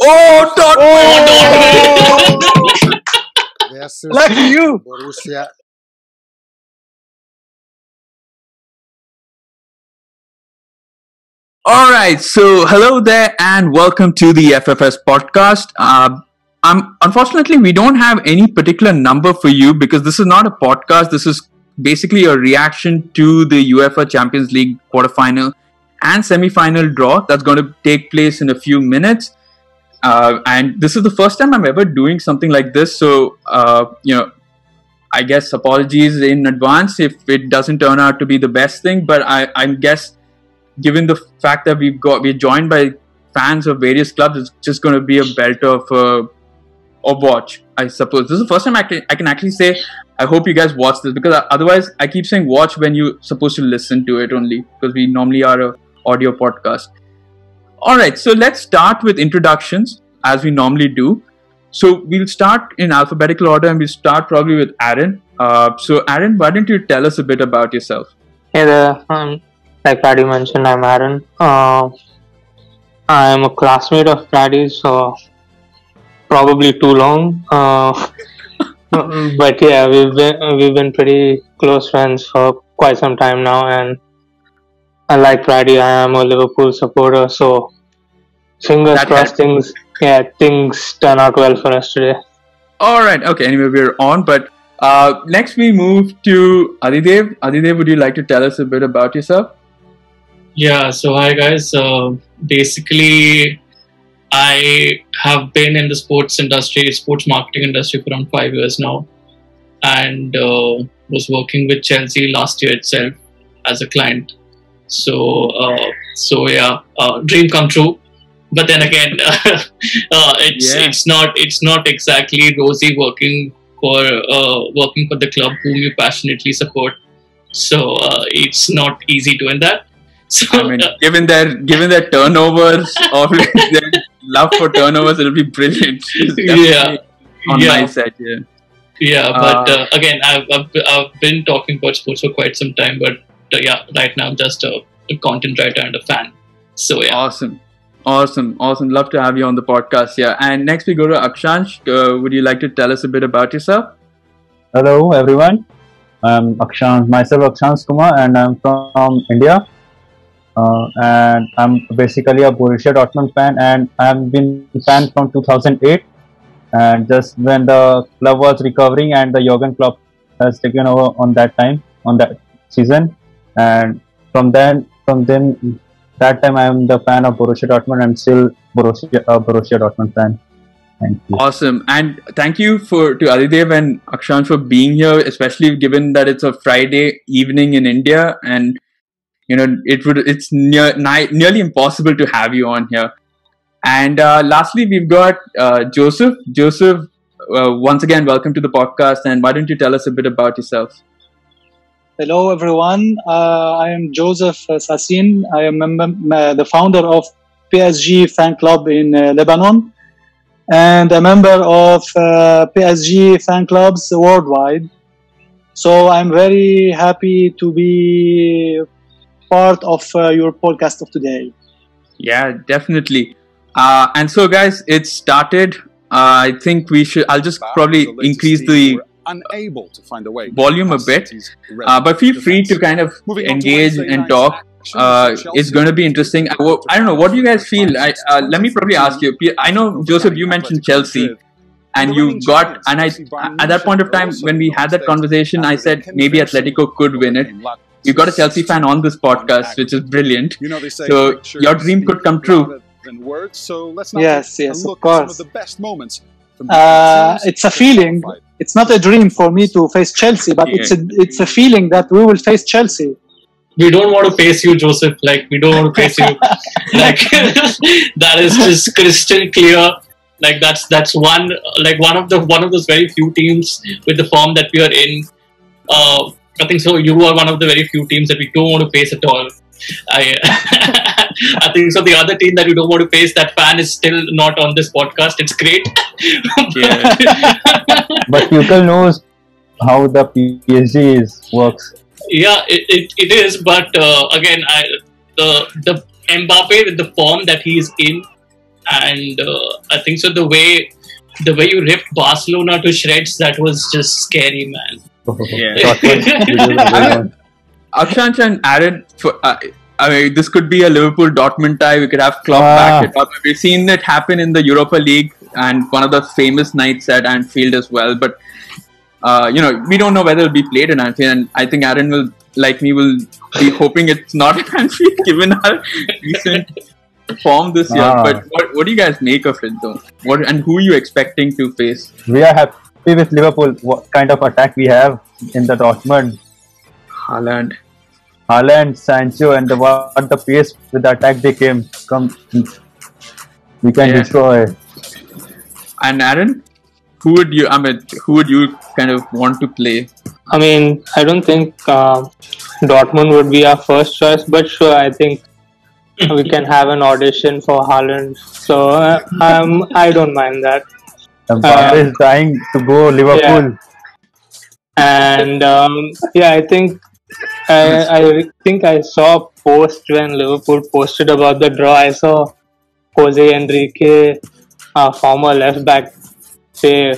Oh, Dortmund! Oh! versus Lucky you. Borussia. All right, so hello there and welcome to the FFS podcast. Uh, um, unfortunately, we don't have any particular number for you because this is not a podcast. This is basically a reaction to the UEFA Champions League quarterfinal and semi-final draw that's going to take place in a few minutes. Uh, and this is the first time I'm ever doing something like this. So, uh, you know, I guess apologies in advance if it doesn't turn out to be the best thing. But I, I guess given the fact that we've got we're joined by fans of various clubs, it's just going to be a belt of uh, watch. I suppose this is the first time I can I can actually say I hope you guys watch this because otherwise I keep saying watch when you're supposed to listen to it only because we normally are a audio podcast. All right, so let's start with introductions as we normally do. So we'll start in alphabetical order and we'll start probably with Aaron. Uh, so Aaron, why don't you tell us a bit about yourself? Hey there, um, like Paddy mentioned, I'm Aaron. Uh, I'm a classmate of Paddy's, so probably too long. Uh, but yeah, we've been we've been pretty close friends for quite some time now, and like Paddy, I am a Liverpool supporter, so fingers That crossed things yeah things turn out well for us today. All right, okay. Anyway, we're on, but uh, next we move to Adidev. Adidev, would you like to tell us a bit about yourself? Yeah, so hi guys. Uh, basically, I have been in the sports industry, sports marketing industry for around five years now, and uh, was working with Chelsea last year itself as a client. So, uh, so yeah, uh, dream come true. But then again, uh, it's Yeah. it's not it's not exactly rosy working for uh, working for the club whom you passionately support. So uh, it's not easy doing that. So I mean, given their given their turnovers of their love for turnovers, it'll be brilliant. Yeah. on Yeah. my side, yeah. Yeah, but Uh, uh, again, I've, I've, I've been talking about sports for quite some time, but yeah, right now I'm just a, a content writer and a fan. So yeah, Awesome, awesome, awesome. Love to have you on the podcast. Yeah, and next we go to Akshansh. Uh, would you like to tell us a bit about yourself? Hello everyone, I'm Akshansh, myself Akshansh Kumar and I'm from India. Uh, and I'm basically a Borussia Dortmund fan and I've been a fan from 2008 and just when the club was recovering and the Jurgen Klopp has taken over on that time, on that season and from then, from then, that time I'm the fan of Borussia Dortmund and still Borussia, uh, Borussia Dortmund fan. Thank you. Awesome, and thank you for to Adidev and Akshansh for being here, especially given that it's a Friday evening in India, and you know it would it's near ni- nearly impossible to have you on here. And uh, lastly, we've got uh, Joseph. Joseph, uh, once again, welcome to the podcast. And why don't you tell us a bit about yourself? Hello, everyone. Uh, I am Joseph Sassine. I am mem- uh, the founder of PSG fan club in uh, Lebanon and a member of uh, PSG fan clubs worldwide. So I'm very happy to be part of uh, your podcast of today. Yeah, definitely. Uh, and so, guys, it started. Uh, I think we should. I'll just probably increase the unable to find a way volume a bit. Uh, but feel free to kind of engage and talk. Uh, it's going to be interesting. I, wo- I don't know. What do you guys feel? I, uh, let me probably ask you. I know Joseph, you mentioned Chelsea, and you got. And I at that point of time when we had that conversation, I said maybe Atletico could win it. You got a Chelsea fan on this podcast, which is brilliant. You know, they say So, your dream could come true. words, so let's not Yes, yes, of look at some course. of the best moments Uh, it's a feeling. It's not a dream for me to face Chelsea, but it's a it's a feeling that we will face Chelsea. we don't want to face you, Joseph. Like we don't want to face you. like that is just crystal clear. Like that's that's one like one of the one of those very few teams with the form that we are in. Uh, I think so. You are one of the very few teams that we don't want to face at all. I I think so. The other team that you don't want to face, that fan is still not on this podcast. It's great. But people knows how the PSG is works. Yeah, it, it, it is, but uh, again, I, the the Mbappe with the form that he is in, and uh, I think so. The way the way you ripped Barcelona to shreds, that was just scary, man. Yeah. Dortmund. Akshansh and Aaron, for, uh, I mean, this could be a Liverpool Dortmund tie. We could have Klopp Ah. back it. We've seen it happen in the Europa League and one of the famous nights at Anfield as well. But uh, you know, we don't know whether it'll be played in Anfield. And I think Aaron will, like me, will be hoping it's not at Anfield, given our recent form this year. Ah. But what, what do you guys make of it, though? What and who are you expecting to face? we are happy with Liverpool. What kind of attack we have in the Dortmund? Haaland. Haaland, Sancho, and the what the pace with the attack they came. Come, we can Yeah. destroy. And Aaron, who would you? I mean, who would you kind of want to play? I mean, I don't think uh, Dortmund would be our first choice, but sure, I think we can have an audition for Haaland. So uh, um, I don't mind that. Mbappe Uh, is dying to go Liverpool. And um, yeah, I think I, I think I saw a post when Liverpool posted about the draw. I saw Jose Enrique, uh, former left back, say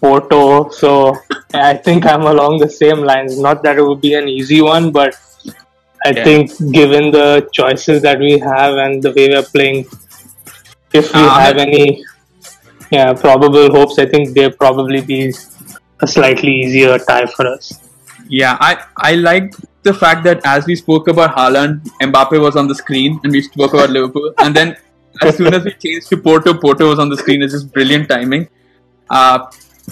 Porto. So I think I'm along the same lines. Not that it would be an easy one, but I Yeah. think given the choices that we have and the way we're playing, if we Uh, have any yeah probable hopes, I think they'll probably be a slightly easier tie for us. Yeah, I I like the fact that as we spoke about Haaland, Mbappe was on the screen, and we spoke about Liverpool, and then as soon as we changed to Porto, Porto was on the screen. It's just brilliant timing. Uh,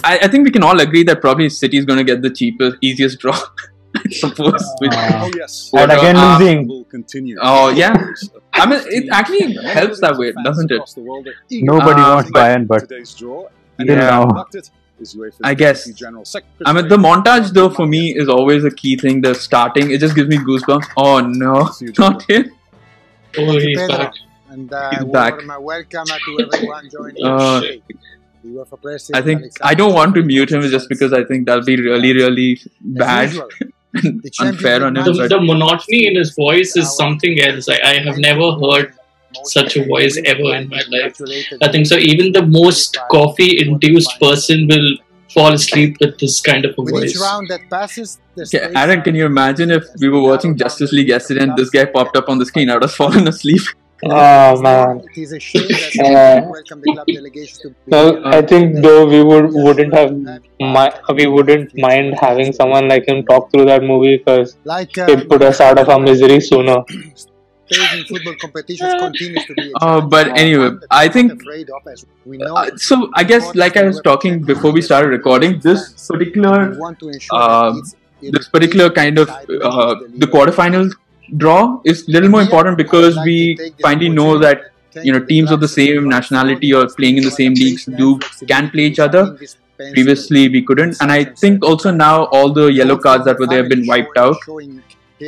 I, I think we can all agree that probably City is going to get the cheapest, easiest draw. I suppose. With- Oh yes. And again Uh, losing. Will continue. Oh, yeah. I mean, it actually helps that way, doesn't it? Nobody Uh, wants but- Bayern, but Today's draw. Till Yeah. now. Conducted is UEFA's I guess. Deputy General I mean, the montage though for me is always a key thing. The starting, it just gives me goosebumps. Oh no, not him. Oh, he's Pedro. back. And uh, He's back. welcome to everyone joining Uh, us. The UEFA President I think Alexander I don't want to mute him just because I think that'll be really, really bad and the unfair on him. The, the monotony in his voice is something else. I, I have never heard such a voice ever in my life. I think so. Even the most coffee-induced person will fall asleep with this kind of a With each voice. round that passes, the Okay, Aaron, can you imagine if we were watching Justice League yesterday and this guy popped up on the screen? I would have fallen asleep. Oh man. It is a shame that we Uh, don't welcome the club delegations to be Well. I think though we would wouldn't have mi- we wouldn't mind having someone like him talk through that movie because it put us out of our misery sooner. stage in football competitions continues to be a Uh, but anyway, I think- as we know Uh, so I guess, like I was talking before we started recording, this particular want to uh, that it's- it this particular kind of uh, the quarterfinal draw is a little more important because we finally know that you know teams of the same nationality or playing in the same leagues do can play each other. Previously we couldn't, and I think also now all the yellow cards that were there have been wiped out.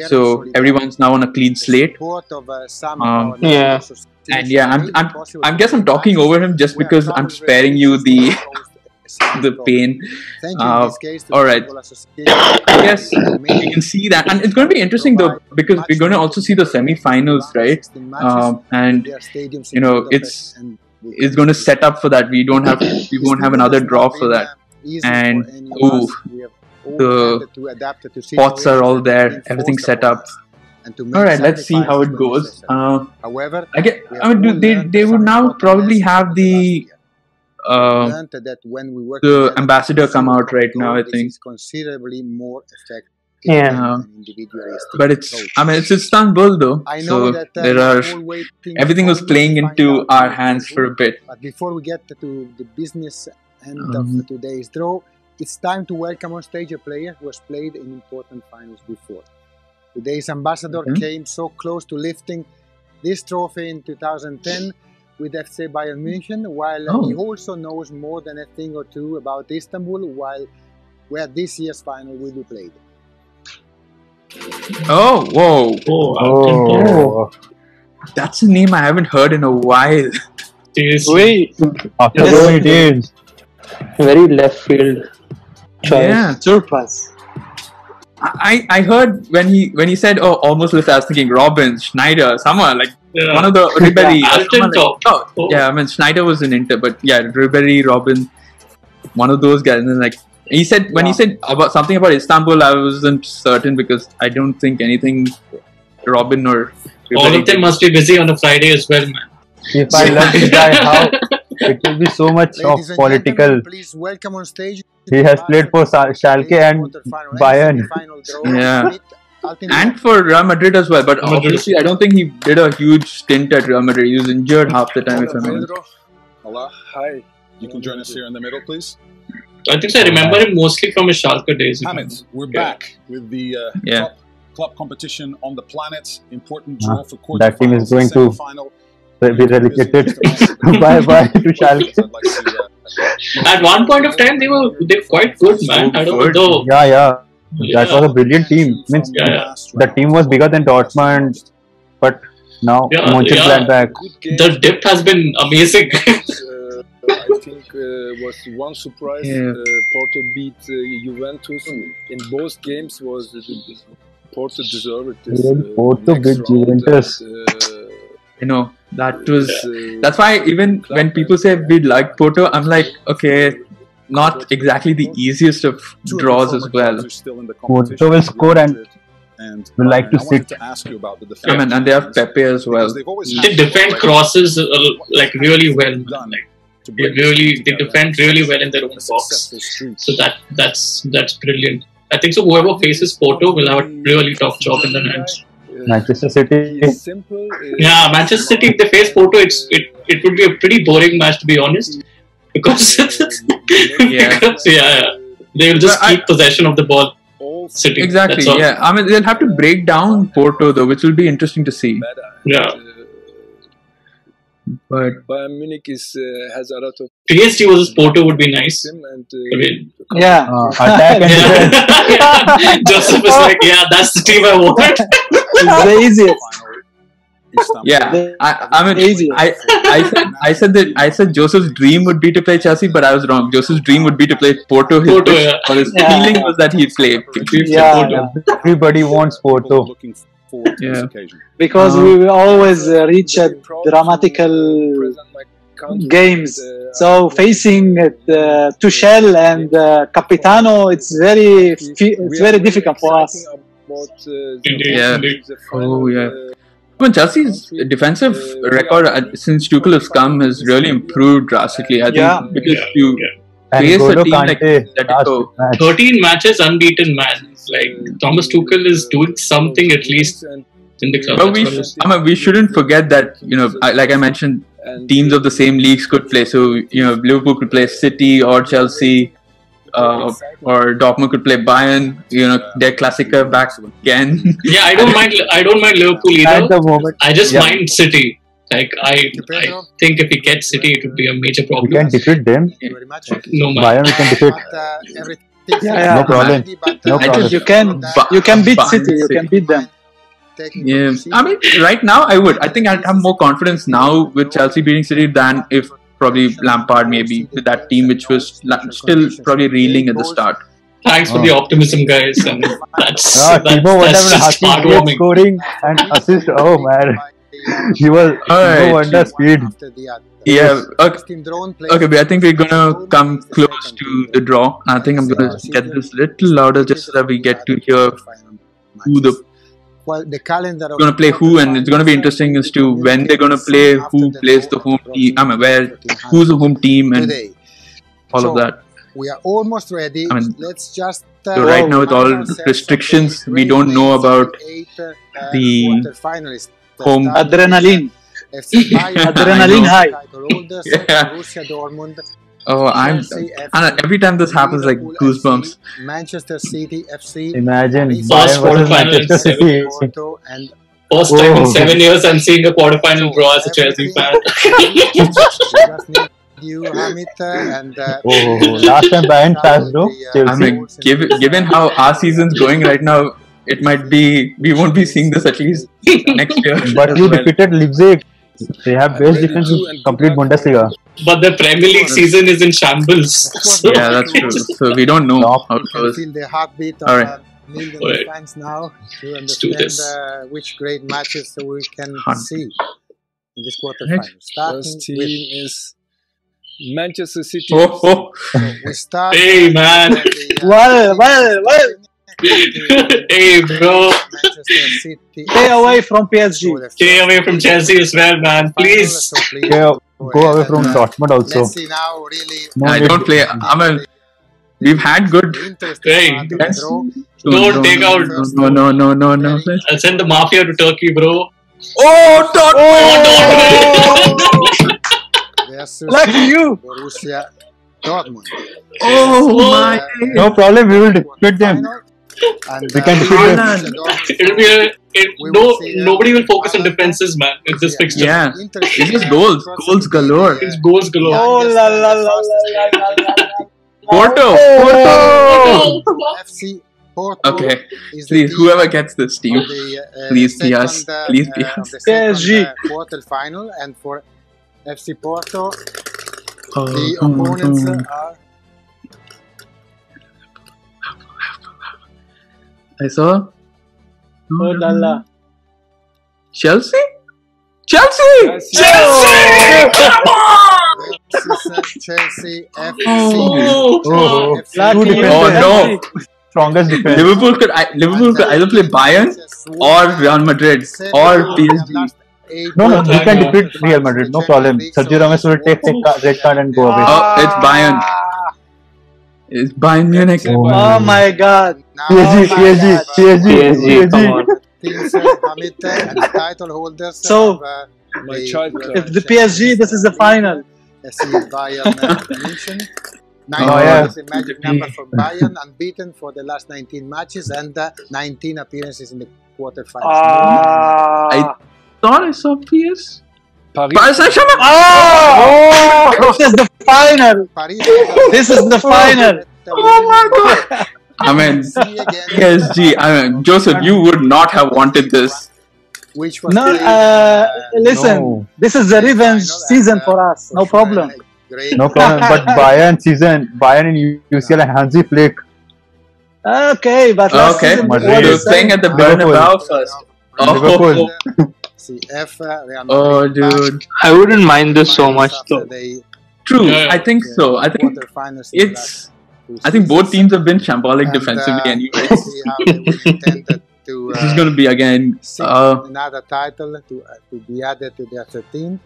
So everyone's now on a clean slate. Um, Yeah. And yeah, I'm, I'm, I guess I'm talking over him just because I'm sparing you the the pain. Uh, all right. I guess we can see that, and it's going to be interesting though because we're going to also see the semi-finals, right? Um, and you know, it's it's going to set up for that. We don't have we won't have another draw for that. And, ooh, the Spots are all there, everything set up. All right, let's see how it goes. Uh, However, I get. I mean, do they they would now probably have the uh, the ambassador come out right now. I think. considerably more effective. Yeah. Um, But it's. I mean, it's Istanbul though, I know so that uh, there are everything was playing into our hands for a bit. But before we get to the business end Mhm. of today's draw, it's time to welcome on stage a player who has played in important finals before. Today's ambassador Mhm. came so close to lifting this trophy in 2010 with FC Bayern München, while uh, he Oh. also knows more than a thing or two about Istanbul, while where this year's final will be played. Oh, whoa! Oh, out and down. Oh, That's a name I haven't heard in a while. Seriously. Wait, after Yes. so many very left field choice. Yeah, Surprise. I I heard when he when he said oh almost list I was thinking Robben, Schneider, someone like Yeah. one of the Ribery. Alton someone like- top. oh, yeah, I mean Schneider was in Inter, but yeah, Ribery, Robben, one of those guys. And then like he said when he said about something about Istanbul, I wasn't certain because I don't think anything Robben or All of them did. must be busy on a Friday as well, man. If I love this guy, how it will be so much of Ladies and political. please welcome on stage. He has played for Schalke and Bayern. Yeah. and for Real Madrid as well. But Madrid. obviously, I don't think he did a huge stint at Real Madrid. He was injured half the time, if I'm honest. Pedro. Hi. You can join us here in the middle, please. I think I remember him mostly from his Schalke days. Hamit, we're Yeah. back with the uh, Yeah. club, club competition on the planet. Important draw for quarterfinals. that team is going to semifinal. Be relegated. bye bye to Schalke. I'd like to see, uh, At one point of time, they were they were quite good, man. I don't good. know. Yeah, yeah. That Yeah. was a brilliant team. Means Yeah, yeah. the team was bigger than Dortmund, but now Yeah, Mönchengladbach. Good game. The depth has been amazing. uh, I think uh, was one surprise. Yeah. Uh, Porto beat uh, Juventus in both games. Was uh, Porto deserved this? Uh, Porto beat Juventus. and, uh, You know, that was. uh, That's why even when people say we like Porto, I'm like, okay, not exactly the easiest of two of the draws as well. clubs are still in the Porto competition, will score and Madrid and will like to I sit. to ask you about the I defense. mean, and they have Pepe as well. They've always they had defend crosses uh, like really well, Like they really they defend really well in their own box. So that that's that's brilliant. I think so. Whoever faces Porto will have a really tough job in their hands. Manchester City. simple. Yeah, Manchester City. If they face Porto, it's it, it would be a pretty boring match to be honest, because Yeah. because yeah, yeah. they will just But I- keep possession of the ball. City. Exactly. Yeah. I mean, they'll have to break down Porto though, which will be interesting to see. Yeah. Uh, But Bayern Munich is uh, has a lot of PSG versus Porto would be nice. him and I uh, mean, Yeah. Uh, attack and defense. yeah. Joseph is like, yeah, that's the team I want. It's the easiest. Yeah, I, I mean, Easy. I, I said, I said that I said Joseph's dream would be to play Chelsea, but I was wrong. Joseph's dream would be to play Porto. His Porto, yeah. or his Yeah. feeling was that he'd play. he'd play Yeah. Porto. Everybody wants Porto. Looking forward to this occasion. because Uh, we will always uh, reach a dramatical present my country games. uh, So facing uh, Tuchel and uh, Capitano, it's very it's very difficult for us. about, uh, Indeed, Yeah. indeed. Oh, yeah. uh, I mean, Chelsea's defensive record uh, since Tuchel has come has really improved drastically. I think Yeah. because Yeah, you yeah. And Face a team like Kante, Atletico. match. 13 matches unbeaten, man. Like Thomas Tuchel is doing something at least in the club. But we, sh- I mean, we shouldn't forget that you know, like I mentioned, teams of the same leagues could play. So you know, Liverpool could play City or Chelsea, uh, or Dortmund could play Bayern. You know, their Klassiker back again. yeah, I don't mind. I don't mind Liverpool At either. the moment, I just Yeah. mind City. Like I, I think if we get City, it would be a major problem. we problem. can defeat them. Thank you very much. No man. Bayern we can defeat. But, everything Yeah, yeah. No problem. But, No problem. You can you can beat City. You can beat them. Yeah. I mean, right now I would. I think I'd have more confidence now with Chelsea beating City than if probably Lampard maybe with that team which was still probably reeling at the start. Thanks for Oh. the optimism, guys. And that's Ah, that's, Timo, that's whatever just Hakim Ziyech heartwarming. scoring and assist. Oh man, he was Alright. no wonder speed. The. Yeah. Okay. Drone Okay, but I think we're gonna come close to the draw. I think I'm gonna get this little louder just so that we get to hear who the well, the calendar of gonna play who, and it's gonna be interesting as to when they're gonna play, who plays the home team. I mean, where who's the home team and all So, of that. We are almost ready. I mean, Let's just. Uh, so right now with all remind restrictions, we don't know about eight, uh, the quarterfinalists that home- Adrenaline. FC Bayern, Adrenaline high. title Yeah. Borussia Dortmund, Oh, I'm. Chelsea And every time this happens, like goosebumps. FC, Manchester City FC, Imagine Paris Bayern First versus quarterfinal in City. Porto, and First time in Oh. seven years, I'm seeing a quarterfinal draw as a Chelsea fan. we just need you, Hamit, uh, and. Uh, Oh, last time Bayern passed, no? the, uh, I Chelsea. mean, given given how our season's going right now, it might be we won't be seeing this at least next year. But as you well. defeated Leipzig. They have best defense in complete Bundesliga. But the Premier League season is in shambles. So Yeah, that's true. So we don't know Stop. how it goes. feel the heartbeat of Alright. uh, millions Alright. of fans now to do understand this. uh, which great matches we can Hun- see. in this quarterfinal. Starting First with team is Manchester City. Oh, oh. so we start. Hey, man. with the, uh, Well, well, well. Hey, bro. Stay away from PSG. Stay away from Chelsea as well, man. Please. Yeah, go go away from Dortmund also. Let's now, really. No I don't play. I'm a. We've had good. Interesting Hey, part of the Yes. draw. Don't take out- No, no, no, no, no. Very- I'll send the mafia to Turkey, bro. Oh, Dortmund! versus Lucky you. Borussia Dortmund. Oh my! Uh, No problem, we will defeat them. Final. And, We can uh, defeat them. Borussia Dortmund It'll be a, it, We no, will see, uh, nobody will focus on defenses, man. In this Yeah. fixture, Yeah. It's just goals. Goals galore. it's goals galore. Oh la la la la la la la. Porto! Oh, FC Porto Okay, please, whoever gets this team, the, uh, Please be us. uh, Please be us. PSG. uh, quarterfinal and for FC Porto Oh, the opponents come on. are I saw. Oh la la. Chelsea? Chelsea! Chelsea! Come on! Chelsea FC. Oh, Oh, FC. Lucky Two you. Oh, no. Strongest defense. Liverpool could I, Liverpool could either play Bayern or Real Madrid or PSG. No, no, we we can can defeat Real Madrid, no problem. Sergio Ramos will take a ca- red card and go away. Oh, it's Bayern. It's Bayern Munich. Oh, Oh my god. PSG, PSG, PSG, PSG, come on. Teams, uh, Hamit, uh, and title holders. So, of, uh, My child If the PSG, this is the final. SC Bayern uh, München. Nine Oh, yeah. is a magic number for Bayern, unbeaten for the last 19 matches and uh, 19 appearances in the quarterfinals. Ah. Thought I saw PS. Paris. Paris Saint-Germain. Oh! This is the final. Paris, This is the final. Oh my god! I mean, PSG. I mean, Joseph, you would not have wanted this. which was No, uh, listen. No, This is the revenge season uh, for us. No problem. Great. no problem. But Bayern season, Bayern in UCL and Hansi Flick. Okay, but last Okay, season Madrid. what You're is playing at the Liverpool. Bernabeu first. Oh, Liverpool. CF, uh, Real oh, Madrid back. dude. I wouldn't mind this so much though. they, True. Yeah, yeah. I think uh, so. I think quarterfinals in the last it's. I think both teams have been shambolic And, defensively, uh, anyway. let's see how they will intend to This is uh, going to be again. Uh, another title to, uh, to be added to their 13.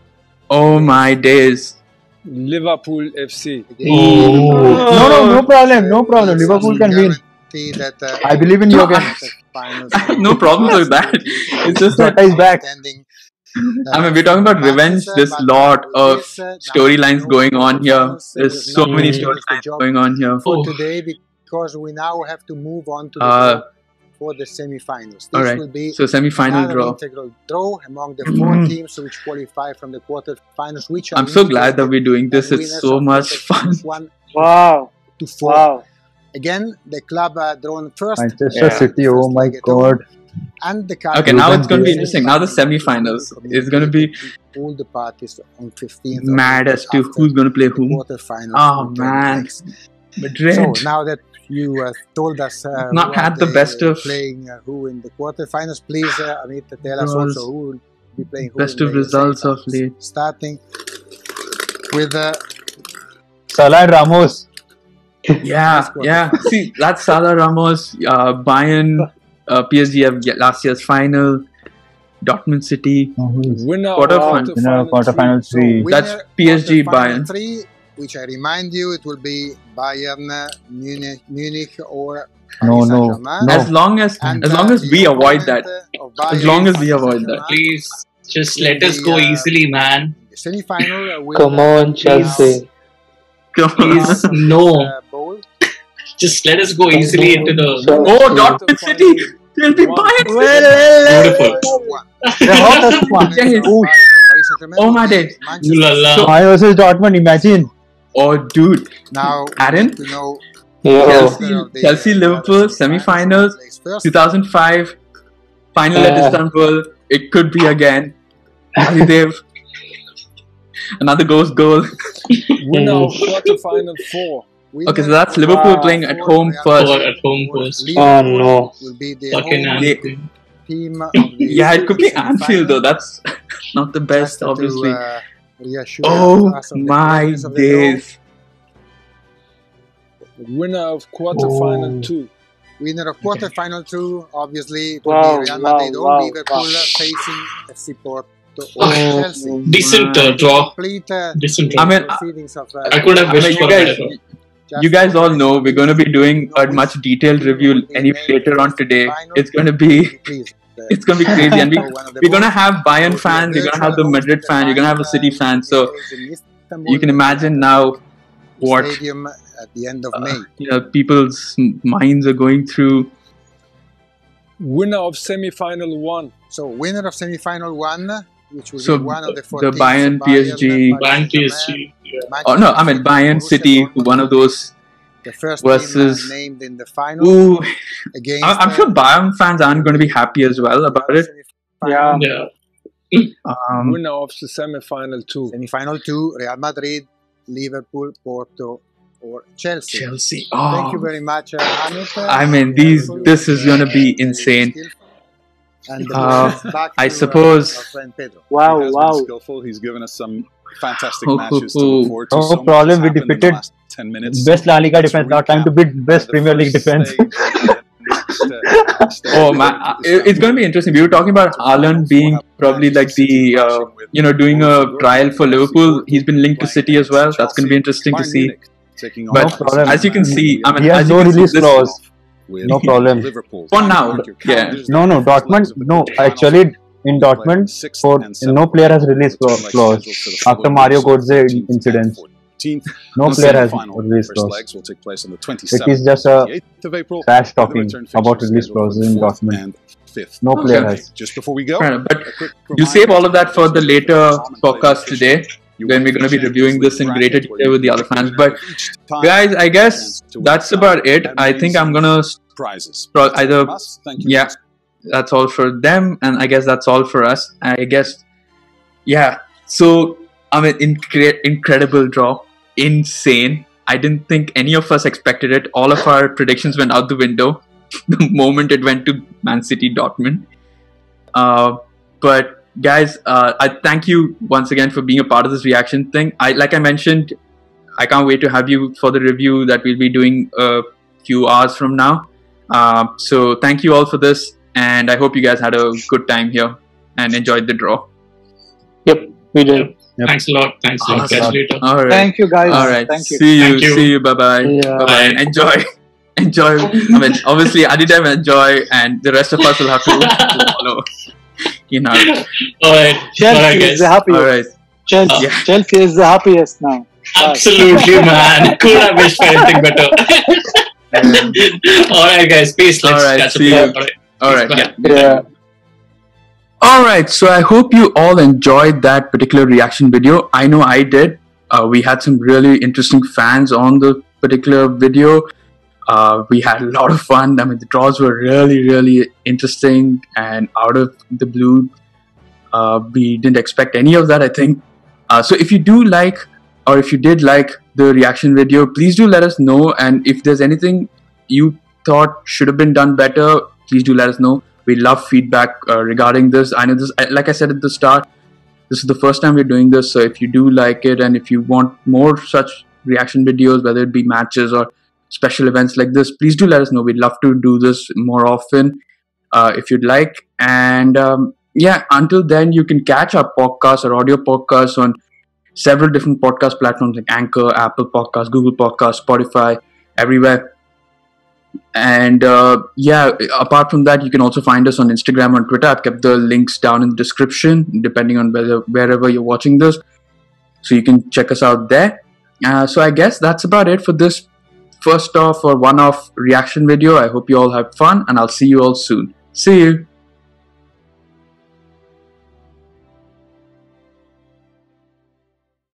oh my days. Liverpool FC. No, no, no problem, no problem. Liverpool can win. Guarantee That, uh, I believe in you No, again. I have no problems with that. It's just that Zlatan is back. Standing, I mean, we're talking about revenge. There's but lot of this, now storylines going on here. There's so many finish storylines going on here. for today because we now have to move on to the Uh, for the semi-finals. This alright. will be So semi-final draw. integral draw among the four Mhm. teams which qualify from the quarterfinals. Which are I'm so glad that we're doing this. It's so much fun. One Wow. to four. Wow. Again, the club uh, drawn first. Manchester Yeah. City, oh my god. And the Okay, now it's going to be interesting. Now the semi-finals is going to be all the parties on 15th. mad as to who's going to play the whom. quarterfinals. Oh, will take man. Madrid. So now that you uh, told us uh, Not who had the best of- playing uh, who in the quarterfinals, please, uh, Amit, tell us also who will be playing who Best of results of semifinals. late. Starting with uh, Salah Ramos. Yeah, yeah. See, that's Salah Ramos, uh, Bayern, uh, PSG have get last year's final, Dortmund City. Winner Quarterfinal. of Winner of quarterfinal so three. That's PSG, quarterfinal Bayern. Three, which I remind you, it will be Bayern, uh, Munich, Munich or No, no, no. As long as And, as uh, long as the we avoid that. opponent, As long as we avoid that. Please, just let us go uh, easily, man. Semi-final uh, Come on, Chelsea. Come on. Please, no. Uh, bowl. Just let us go easily into the. Oh, Dortmund City. They'll be Bayern. Well, well, Beautiful. One. The hottest one. Yes. Ooh. Paris Saint-Germain Oh my be days. Manchester Ooh la la. City. Bayern versus Dortmund, imagine. Oh, dude. Now, Aaron? to know Chelsea, winner of the, Chelsea, uh, Liverpool, semi-finals, 2005, final at Istanbul. It could be again. Adidev. Another ghost goal. Winner of quarterfinal four. Winner Okay, so that's Liverpool playing at home first. Or at home first. Oh, no. Will be Fucking Yeah. Anfield. team of Yeah, it could be. Anfield though. That's not the best, Just to, obviously. uh, oh us of the my closeness of the draw. days! Winner of quarterfinal Oh. two. Winner of quarterfinal two, obviously, it will Wow, be Real wow, or wow, Liverpool wow. facing FC Porto or Oh. Chelsea. Decent uh, draw. Complete uh, Decent I mean, proceedings of, uh, I could have I wished mean, for guys- better draw. just you guys all know we're going to be doing a much detailed review is any later on today. It's going to be uh, it's going to be crazy, and we, for one of the we're going to have Bayern Will be a fans, you're going to have the Madrid host fan, you're going to have a City final, fan. uh, So you can imagine now what at the end of uh, May. you know people's minds are going through. Winner of semi-final one. So winner of semi-final one, which will So be one of the, the 14 Bayern, PSG Bayern Saint-Germain, PSG. Yeah. Oh no, I mean Manchester Bayern City, one of those. the first versus- named in the final Ooh, against. I- I'm sure Bayern fans aren't going to be happy as well about it. Yeah. Yeah. Um, Winner of the semi-final two. Semi-final two: Real Madrid, Liverpool, Porto, or Chelsea. Chelsea. Thank you Oh, very much, uh, Hamit. I mean, these- this is gonna be insane. And the Uh, back I to, uh, suppose- our friend Pedro. Wow, he wow. skillful. He's given us some fantastic Oh, matches to oh, look forward to. No So problem, has we happened the defeated 10 minutes. Best La Liga defense. Now time to beat best Premier League defense. stage and the next, uh, oh man, going it's going to be interesting. We were talking about Haaland being probably like the uh, you know doing a trial for Liverpool. He's been linked to City as well. That's going to be interesting to see. Munich taking on But as you can see, I mean, He has as you no can see, release this- clause. With No problem. Liverpool. For now, Mark yeah. No, no, the Dortmund. legs of the No, actually, in play Dortmund, for no player has released Two cla- clause scheduled for the after Mario weeks, Götze incident. No player has semi-final release clause. legs will place on the It 27th just a 8th of April. trash talking return about release scheduled clauses in 4th Dortmund. and 5th. No player has. Just before we go, but you save all of that for the later podcast today Went we're going to be reviewing this in greater detail with the other fans. But winner each time guys, I guess to that's about it. I think I'm gonna prizes. pro- That's it either. Yeah, that's all for them, and I guess that's all for us. I guess yeah. So I mean, incre- incredible draw, insane. I didn't think any of us expected it. All of our predictions went out the window the moment it went to Man City Dortmund. Uh, but guys, uh, I thank you once again for being a part of this reaction thing. I like I mentioned, I can't wait to have you for the review that we'll be doing a few hours from now. Uh, so thank you all for this, and I hope you guys had a good time here and enjoyed the draw. Yep, we did. Yep. Thanks a lot. Thanks a lot. Awesome. Catch you later. All right. Thank you, guys. All right. Thank you. See you. Thank you. See you. Bye bye. Yeah. Bye bye. Bye. Enjoy. Enjoy. I mean, obviously, Adidev enjoy, and the rest of us will have to, to follow. You know. All right. All right, Chelsea guys. is the happiest. All right. Chelsea, Yeah. Chelsea is the happiest now. Absolutely, man. Could have wished for anything better. All right, guys. Peace. Let's All right, catch see later. you. All right. All right. Yeah. Yeah. All right, so I hope you all enjoyed that particular reaction video. I know I did. Uh, we had some really interesting fans on the particular video. Uh, we had a lot of fun. I mean, the draws were really, really interesting and out of the blue. Uh, we didn't expect any of that, I think. Uh, so if you do like, or if you did like the reaction video, please do let us know. And if there's anything you thought should have been done better, please do let us know. We love feedback uh, regarding this. I know this, like I said at the start, this is the first time we're doing this. So if you do like it and if you want more such reaction videos, whether it be matches or special events like this, please do let us know. We'd love to do this more often uh, if you'd like. And um, yeah, until then, you can catch our podcast or audio podcast on several different podcast platforms like Anchor, Apple Podcasts, Google Podcasts, Spotify, everywhere. And uh, yeah, apart from that, you can also find us on Instagram and Twitter. I've kept the links down in the description, depending on whether wherever you're watching this. So you can check us out there. Uh, so I guess that's about it for this first off or one off reaction video. I hope you all have fun, and I'll see you all soon. See you.